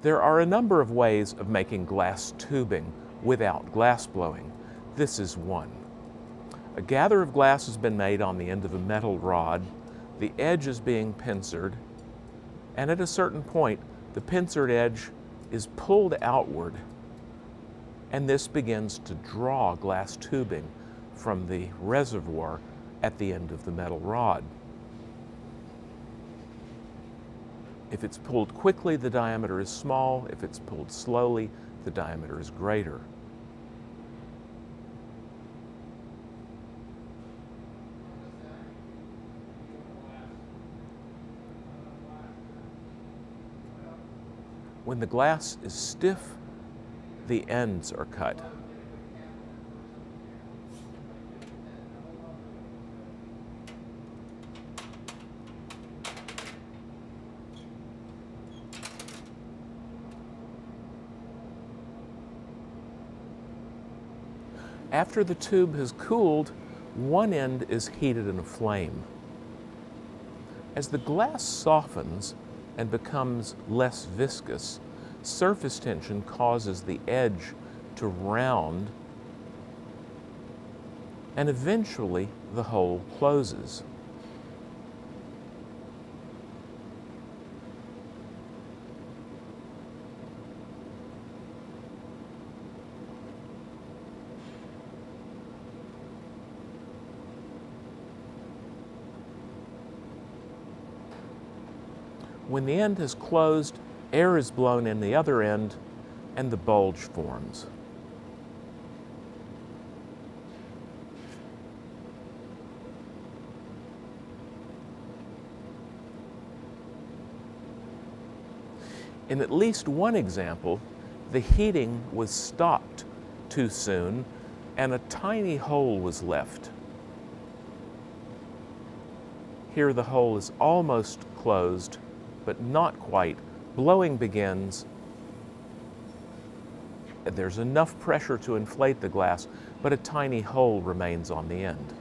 There are a number of ways of making glass tubing without glass blowing. This is one. A gather of glass has been made on the end of a metal rod. The edge is being pincered, and at a certain point, the pincered edge is pulled outward, and this begins to draw glass tubing from the reservoir at the end of the metal rod. If it's pulled quickly, the diameter is small. If it's pulled slowly, the diameter is greater. When the glass is stiff, the ends are cut. After the tube has cooled, one end is heated in a flame. As the glass softens and becomes less viscous, surface tension causes the edge to round and eventually the hole closes. When the end is closed, air is blown in the other end and the bulge forms. In at least one example, the heating was stopped too soon and a tiny hole was left. Here the hole is almost closed but not quite. Blowing begins. There's enough pressure to inflate the glass, but a tiny hole remains on the end.